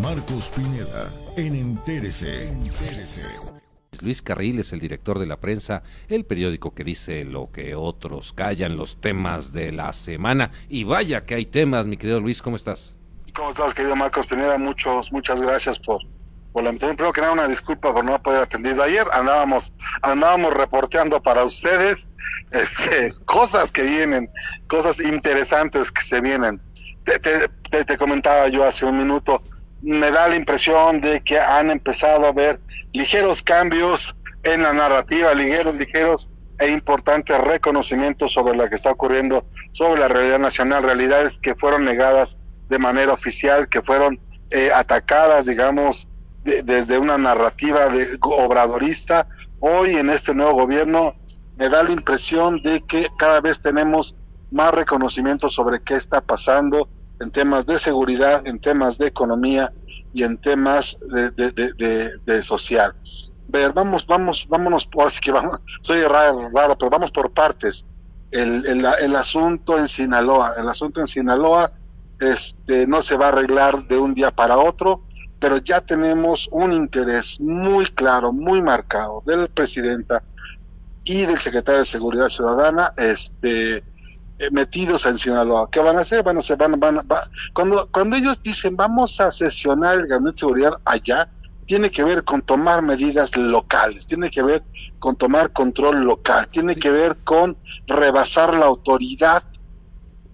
Marcos Pineda en Entérese. Luis Carril es el director de la prensa, el periódico que dice lo que otros callan, los temas de la semana. Y vaya que hay temas, mi querido Luis, ¿cómo estás? ¿Cómo estás, querido Marcos Pineda? Muchos, muchas gracias por, por la Primero que nada, una disculpa por no poder atendido ayer. Andábamos, andábamos reporteando para ustedes este, cosas que vienen, cosas interesantes que se vienen. Te, te, te comentaba yo hace un minuto, me da la impresión de que han empezado a ver ligeros cambios en la narrativa, ligeros, ligeros e importantes reconocimientos sobre lo que está ocurriendo sobre la realidad nacional, realidades que fueron negadas de manera oficial, que fueron eh, atacadas, digamos, desde una narrativa de, obradorista. Hoy en este nuevo gobierno me da la impresión de que cada vez tenemos más reconocimiento sobre qué está pasando en temas de seguridad, en temas de economía y en temas de, de, de, social. Ver, vamos, vamos, vámonos, por, que vamos, soy raro, raro, pero vamos por partes. El, el, el, asunto en Sinaloa, el asunto en Sinaloa este, no se va a arreglar de un día para otro, pero ya tenemos un interés muy claro, muy marcado del presidenta y del secretario de Seguridad Ciudadana, este, metidos en Sinaloa. ¿Qué van a hacer? Van a hacer, van, van, Cuando, cuando ellos dicen vamos a sesionar el gabinete de seguridad allá, tiene que ver con tomar medidas locales, tiene que ver con tomar control local, tiene que ver con rebasar la autoridad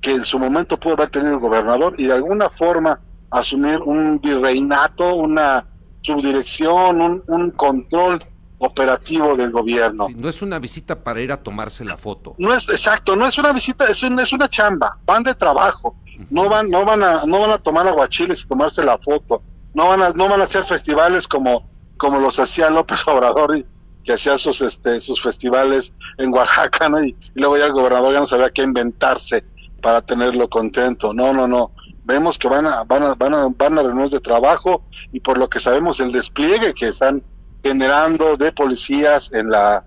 que en su momento pudo haber tenido el gobernador y de alguna forma asumir un virreinato, una subdirección, un, un control operativo del gobierno. no es una visita para ir a tomarse la foto. No es exacto, no es una visita, es, es una chamba, van de trabajo, no van, no van a, no van a tomar aguachiles y tomarse la foto, no van a, no van a hacer festivales como, como los hacía López Obrador y que hacía sus este, sus festivales en Oaxaca, ¿no? Y, luego ya el gobernador ya no sabía qué inventarse para tenerlo contento. No, no, no. Vemos que van a, van a, van a, van a reuniones de trabajo y por lo que sabemos el despliegue que están generando de policías en la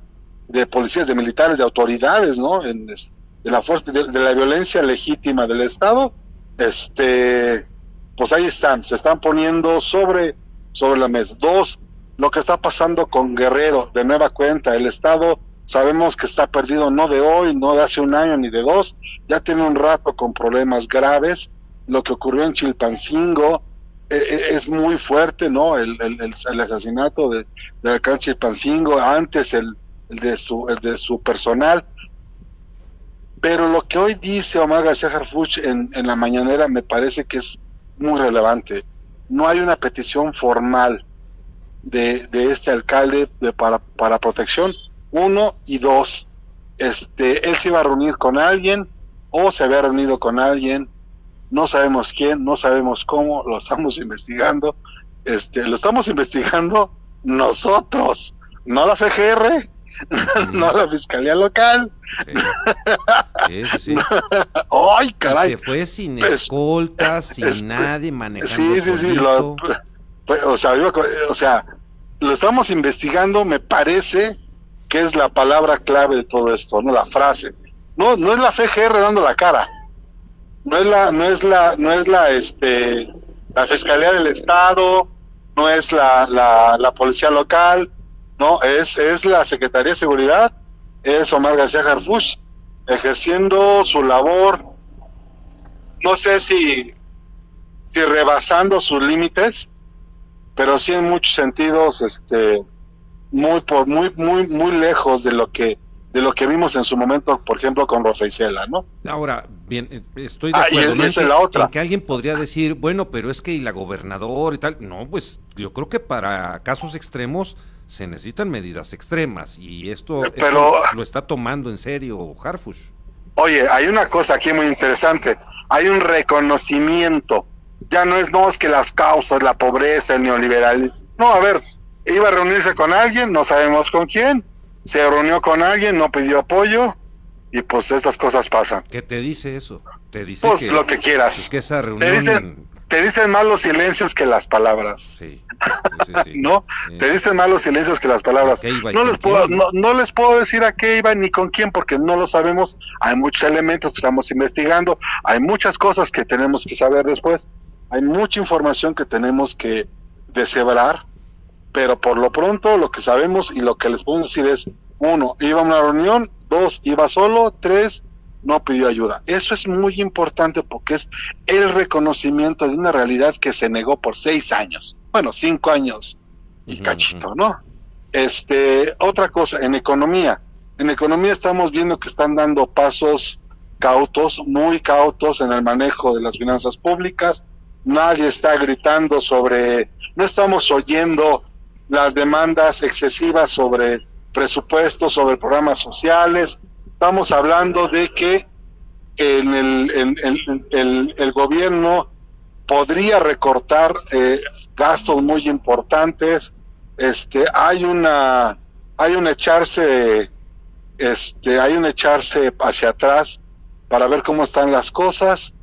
de policías de militares de autoridades no en, de la fuerza de, la violencia legítima del estado este pues ahí están se están poniendo sobre sobre la mesa. Dos lo que está pasando con Guerrero de nueva cuenta el estado sabemos que está perdido no de hoy no de hace un año ni de dos ya tiene un rato con problemas graves lo que ocurrió en Chilpancingo es muy fuerte, ¿no? El, el, asesinato de, de alcance Pancingo, antes el, de su, el de su personal. Pero lo que hoy dice Omar García Harfuch en, en la mañanera me parece que es muy relevante. No hay una petición formal de, de este alcalde de, para, para protección. Uno y dos, este, él se iba a reunir con alguien o se había reunido con alguien no sabemos quién, no sabemos cómo, lo estamos investigando, este, lo estamos investigando nosotros, no la FGR, no la Fiscalía Local. Sí, sí, ¡Ay, caray! se fue sin pues, escoltas, sin nadie manejando. Sí, sí, sí. Pues, o, sea, o sea, lo estamos investigando, me parece que es la palabra clave de todo esto, no la frase. No, no es la FGR dando la cara no es la no es la no es la este la fiscalía del estado no es la, la, la policía local no es es la secretaría de seguridad es Omar García Harfuch ejerciendo su labor. No sé si si rebasando sus límites pero sí en muchos sentidos este muy por muy muy muy lejos de lo que de lo que vimos en su momento, por ejemplo, con Rosa Isela, ¿no? Ahora, bien, eh, estoy de ah, acuerdo. Y es, la otra. que alguien podría decir, bueno, pero es que y la gobernador y tal. No, pues yo creo que para casos extremos se necesitan medidas extremas y esto, pero, lo está tomando en serio Harfush. Oye, hay una cosa aquí muy interesante. Hay un reconocimiento. Ya no es, no, es que las causas, la pobreza, el neoliberal. No, a ver, iba a reunirse con alguien, no sabemos con quién se reunió con alguien, no pidió apoyo y pues estas cosas pasan. ¿Qué te dice eso? Te dice pues lo que quieras. Es que esa reunión... Te dicen, más los silencios que las palabras. Sí. ¿No? Te dicen más los silencios que las palabras. No les, puedo, no, no les puedo decir a qué iba ni con quién porque no lo sabemos. Hay muchos elementos que estamos investigando. Hay muchas cosas que tenemos que saber después. hay mucha información que tenemos que deshebrar, pero por lo pronto lo que sabemos y lo que les puedo decir es, uno, iba a una reunión, dos, iba solo, tres, no pidió ayuda. Eso es muy importante porque es el reconocimiento de una realidad que se negó por seis años, bueno, cinco años y cachito, ¿no? Este, otra cosa, en economía, en economía estamos viendo que están dando pasos cautos, muy cautos en el manejo de las finanzas públicas. Nadie está gritando sobre, no estamos oyendo las demandas excesivas sobre presupuestos, sobre programas sociales. Estamos hablando de que en el, el, gobierno podría recortar eh, gastos muy importantes. Este, hay una, hay un echarse este, hay un echarse hacia atrás para ver cómo están las cosas.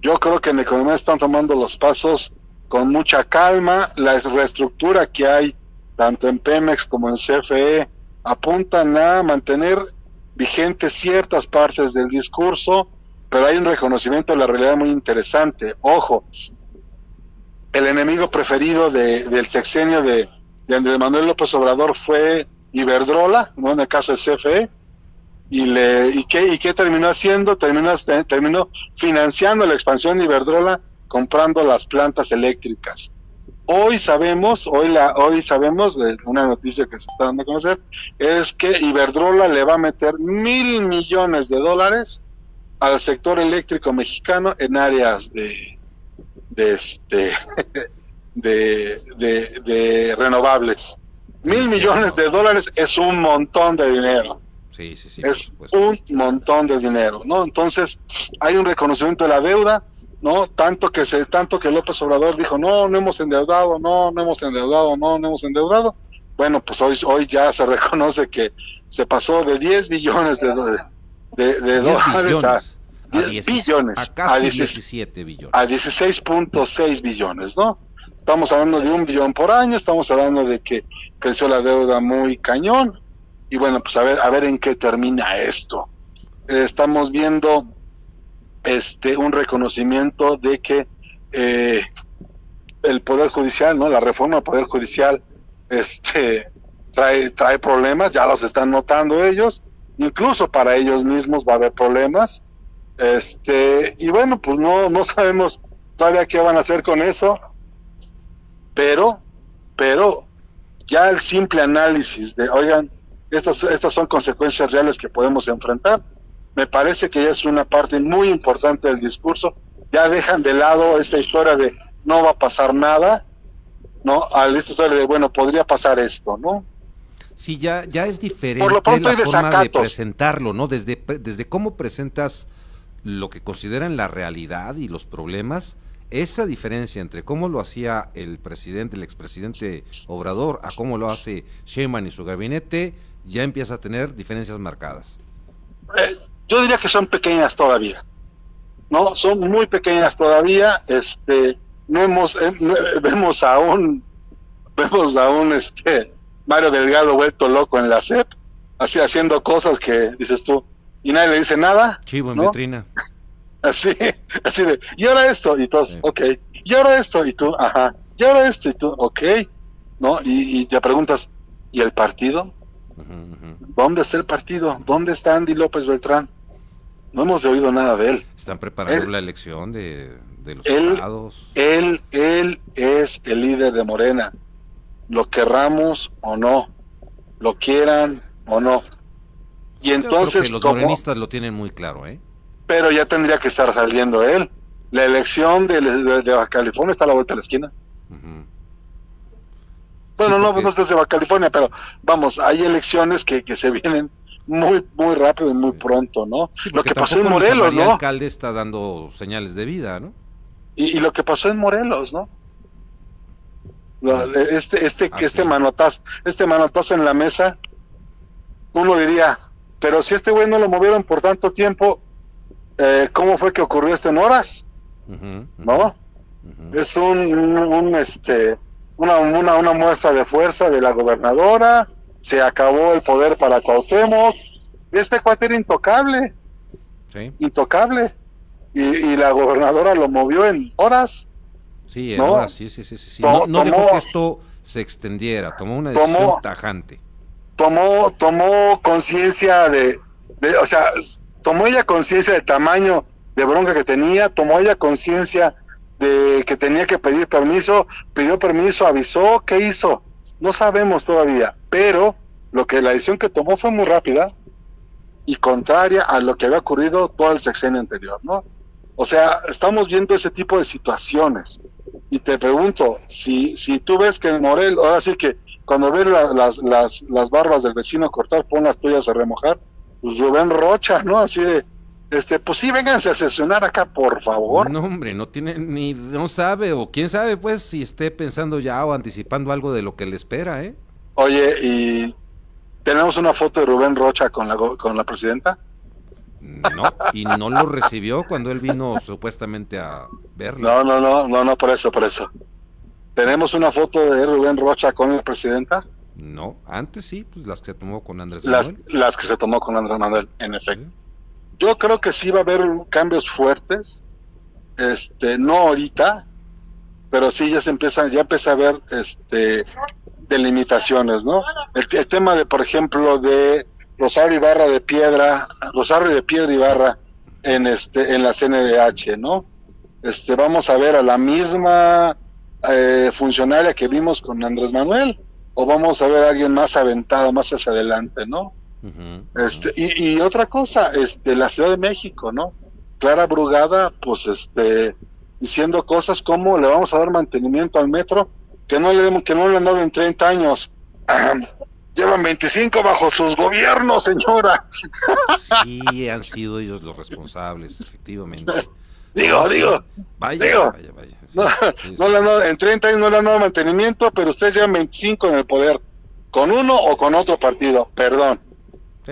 Yo creo que en economía están tomando los pasos con mucha calma. La reestructura que hay tanto en Pemex como en CFE apuntan a mantener vigentes ciertas partes del discurso, pero hay un reconocimiento de la realidad muy interesante. Ojo, el enemigo preferido del sexenio de, de Andrés Manuel López Obrador fue Iberdrola, ¿no? en el caso de CFE, y, le, y, qué, y qué terminó haciendo, terminó, terminó financiando la expansión de Iberdrola comprando las plantas eléctricas. Hoy sabemos, hoy la, hoy sabemos de una noticia que se está dando a conocer, es que Iberdrola le va a meter mil millones de dólares al sector eléctrico mexicano en áreas de, de, este, de, de, de renovables. Mil millones de dólares es un montón de dinero. Sí, sí, sí, es un montón de dinero, ¿no? Entonces, hay un reconocimiento de la deuda, ¿no? Tanto que se, tanto que López Obrador dijo, no, no hemos endeudado, no, no hemos endeudado, no, no hemos endeudado. Bueno, pues hoy, hoy ya se reconoce que se pasó de 10 billones de, de, de dólares a, 10 billones, a, 17 billones. A 16.6 billones, ¿no? Estamos hablando de un billón por año, estamos hablando de que creció la deuda muy cañón y bueno, pues a ver, a ver en qué termina esto. estamos viendo este un reconocimiento de que eh, el poder judicial, ¿no? La reforma del poder judicial este trae trae problemas, ya los están notando ellos, incluso para ellos mismos va a haber problemas. Este, y bueno, pues no no sabemos todavía qué van a hacer con eso pero, pero ya el simple análisis de, oigan, estas, estas son consecuencias reales que podemos enfrentar, me parece que ya es una parte muy importante del discurso, ya dejan de lado esta historia de no va a pasar nada, ¿no? A esta historia de, bueno, podría pasar esto, ¿no? Sí, ya, ya es diferente Por lo pronto la forma de presentarlo, ¿no? Desde, desde cómo presentas lo que consideran la realidad y los problemas, esa diferencia entre cómo lo hacía el presidente, el expresidente Obrador, a cómo lo hace Sheinbaum y su gabinete, ya empieza a tener diferencias marcadas. Eh, yo diría que son pequeñas todavía, ¿no? Son muy pequeñas todavía. Este, no hemos, eh, vemos a un, vemos a un, este, Mario Delgado vuelto loco en la CEP, así haciendo cosas que dices tú, y nadie le dice nada. Chivo en vitrina. Así, así de, y ahora esto, y todos, ok, y ahora esto, y tú, ajá, y ahora esto, y tú, ok, ¿no? Y, y te preguntas, ¿y el partido? ¿Dónde está el partido? ¿Dónde está Andy López Beltrán? No hemos oído nada de él. Están preparando la elección de, los él, estados. Él, él es el líder de Morena, lo querramos o no, lo quieran o no. Y entonces... los morenistas lo tienen muy claro, ¿eh? pero ya tendría que estar saliendo él. La elección de, Baja California está a la vuelta de la esquina. Bueno, no, no es de Baja California, pero vamos, hay elecciones que, que se vienen muy muy rápido y muy pronto, ¿no? lo que pasó en Morelos, ¿no? El alcalde está dando señales de vida, ¿no? Y, lo que pasó en Morelos, ¿no? este este este manotazo, este manotazo en la mesa, uno diría, pero si este güey no lo movieron por tanto tiempo, eh, cómo fue que ocurrió esto en horas, ¿no? Es un, este, una, una, una, muestra de fuerza de la gobernadora, se acabó el poder para Cuauhtémoc, este cuate era intocable, intocable, y, y, la gobernadora lo movió en horas, Sí, ¿no? sí, sí, sí, sí. no, dejó que esto se extendiera, tomó una decisión tajante. Tomó, tomó conciencia de, de, o sea, tomó ella conciencia del tamaño de bronca que tenía, tomó ella conciencia de que tenía que pedir permiso, pidió permiso, avisó, ¿qué hizo? No sabemos todavía, pero lo que la decisión que tomó fue muy rápida y contraria a lo que había ocurrido todo el sexenio anterior, ¿no? O sea, estamos viendo ese tipo de situaciones. Y te pregunto, si, si tú ves que en Morel, ahora sí que cuando ves las, las, las barbas del vecino cortar, pon las tuyas a remojar, pues Rubén Rocha, ¿no? Así de, este, pues sí, vénganse a sesionar acá, por favor. No, hombre, no tiene ni, no sabe, o quién sabe, pues, si esté pensando ya o anticipando algo de lo que le espera, ¿eh? Oye, y tenemos una foto de Rubén Rocha con la, con la presidenta. No, y no lo recibió cuando él vino supuestamente a verlo. No, no, no, no, no, por eso, por eso. ¿Tenemos una foto de Rubén Rocha con la presidenta? No, antes sí, pues las que se tomó con Andrés Manuel. Las, que se tomó con Andrés Manuel, en efecto. Yo creo que sí va a haber cambios fuertes, este, no ahorita, pero sí ya se empieza, ya empieza a ver este delimitaciones, ¿no? El, tema de, por ejemplo, de Rosario Ibarra de Piedra, Rosario de Piedra Ibarra en este, en la CNDH, ¿no? Este, vamos a ver a la misma eh, funcionaria que vimos con Andrés Manuel, o vamos a ver a alguien más aventado, más hacia adelante, ¿no? este, y, otra cosa, este, la Ciudad de México, ¿no? Clara Brugada, pues, este, diciendo cosas como le vamos a dar mantenimiento al metro, que no le, que no le han dado en 30 años. llevan 25 bajo sus gobiernos, señora. Sí, han sido ellos los responsables, efectivamente. digo, digo, vaya, vaya, vaya. no, le han dado, en 30 años no le han dado mantenimiento, pero ustedes llevan 25 en el poder, con uno o con otro partido, perdón.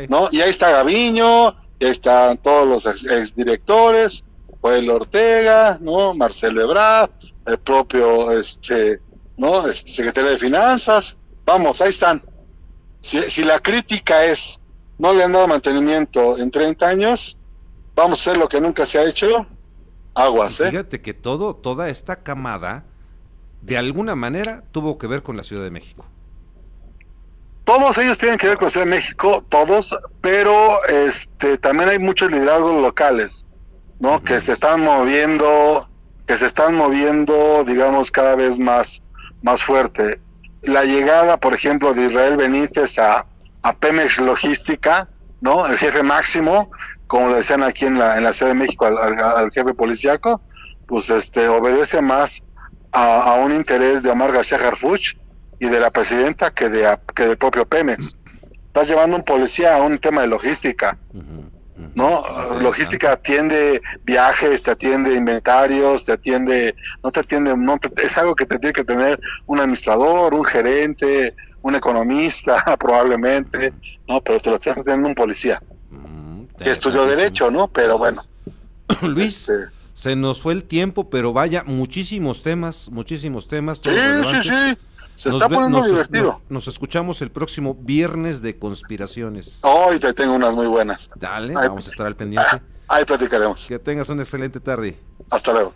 ¿no? Y ahí está Gaviño, ahí están todos los exdirectores, Joel Ortega, ¿no? Marcelo Ebrard, el propio este, ¿no? Secretario de Finanzas, vamos, ahí están. Si, si la crítica es no le han dado mantenimiento en 30 años, vamos a hacer lo que nunca se ha hecho, aguas, ¿eh? Fíjate que todo, toda esta camada, de alguna manera, tuvo que ver con la Ciudad de México. Todos ellos tienen que ver con Ciudad de México, todos, pero este también hay muchos liderazgos locales, ¿no? Que se están moviendo, que se están moviendo, digamos, cada vez más, más fuerte. La llegada, por ejemplo, de Israel Benítez a, Pemex Logística, ¿no? El jefe máximo, como le decían aquí en la, en la Ciudad de México al, jefe policíaco, pues este obedece más a, a un interés de Omar García Harfuch y de la presidenta que, de, que del propio Pemex. Estás llevando un policía a un tema de logística, ¿no? logística atiende viajes, te atiende inventarios, te atiende, no te atiende, no es algo que te tiene que tener un administrador, un gerente, un economista, probablemente, ¿no? Pero te lo estás atendiendo un policía, que estudió derecho, ¿no? Pero bueno. Luis. Este, se nos fue el tiempo, pero vaya, muchísimos temas, muchísimos temas. sí, sí, sí. Se está poniendo divertido. Nos, escuchamos el próximo viernes de conspiraciones. Hoy te tengo unas muy buenas. Dale, vamos a estar al pendiente. Ahí platicaremos. Que tengas una excelente tarde. Hasta luego.